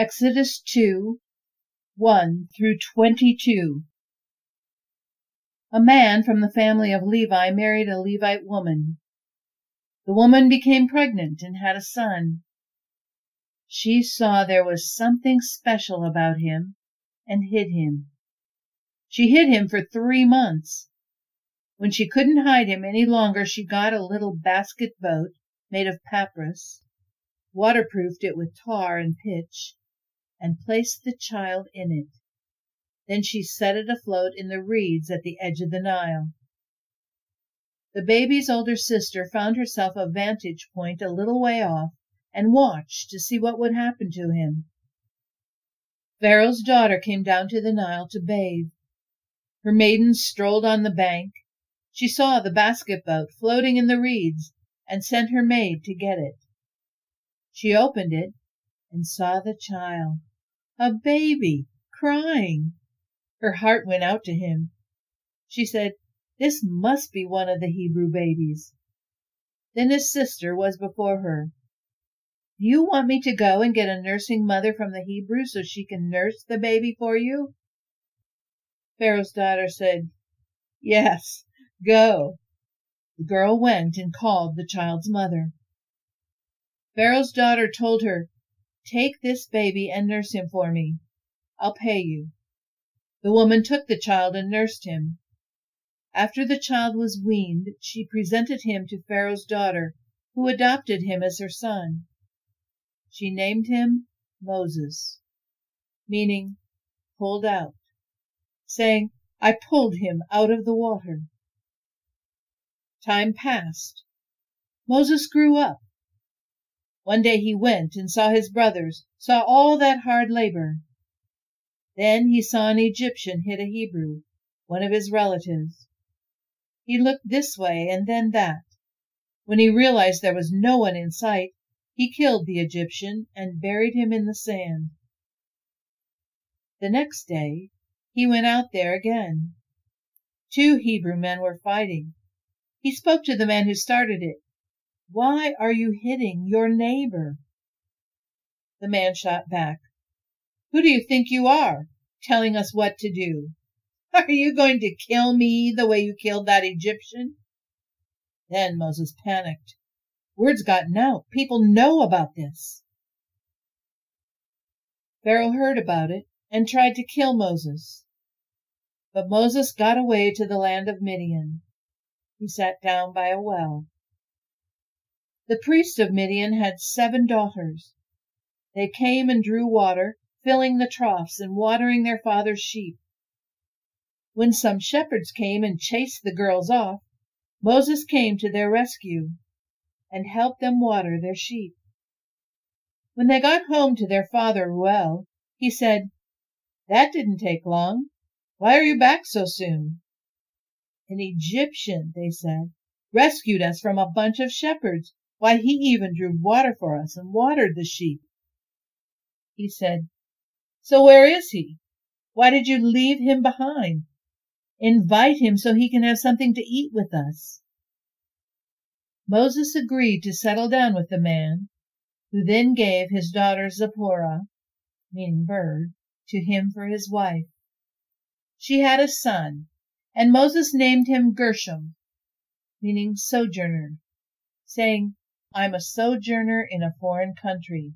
Exodus 2 1 through 22. A man from the family of Levi married a Levite woman. The woman became pregnant and had a son. She saw there was something special about him and hid him. She hid him for three months. When she couldn't hide him any longer, she got a little basket boat made of papyrus, waterproofed it with tar and pitch, and placed the child in it. Then she set it afloat in the reeds at the edge of the Nile. The baby's older sister found herself a vantage point a little way off and watched to see what would happen to him. Pharaoh's daughter came down to the Nile to bathe. Her maidens strolled on the bank. She saw the basket boat floating in the reeds and sent her maid to get it. She opened it and saw the child a baby, crying. Her heart went out to him. She said, This must be one of the Hebrew babies. Then his sister was before her. Do you want me to go and get a nursing mother from the Hebrews so she can nurse the baby for you? Pharaoh's daughter said, Yes, go. The girl went and called the child's mother. Pharaoh's daughter told her, Take this baby and nurse him for me. I'll pay you. The woman took the child and nursed him. After the child was weaned, she presented him to Pharaoh's daughter, who adopted him as her son. She named him Moses, meaning pulled out, saying, I pulled him out of the water. Time passed. Moses grew up one day he went and saw his brothers, saw all that hard labor. Then he saw an Egyptian hit a Hebrew, one of his relatives. He looked this way and then that. When he realized there was no one in sight, he killed the Egyptian and buried him in the sand. The next day he went out there again. Two Hebrew men were fighting. He spoke to the man who started it. Why are you hitting your neighbor? The man shot back. Who do you think you are, telling us what to do? Are you going to kill me the way you killed that Egyptian? Then Moses panicked. Word's gotten out. People know about this. Pharaoh heard about it and tried to kill Moses. But Moses got away to the land of Midian. He sat down by a well. The priest of Midian had seven daughters. They came and drew water, filling the troughs and watering their father's sheep. When some shepherds came and chased the girls off, Moses came to their rescue and helped them water their sheep. When they got home to their father Reuel, he said, That didn't take long. Why are you back so soon? An Egyptian, they said, rescued us from a bunch of shepherds why, he even drew water for us and watered the sheep. He said, So where is he? Why did you leave him behind? Invite him so he can have something to eat with us. Moses agreed to settle down with the man, who then gave his daughter Zipporah, meaning bird, to him for his wife. She had a son, and Moses named him Gershom, meaning sojourner, saying, I'm a sojourner in a foreign country.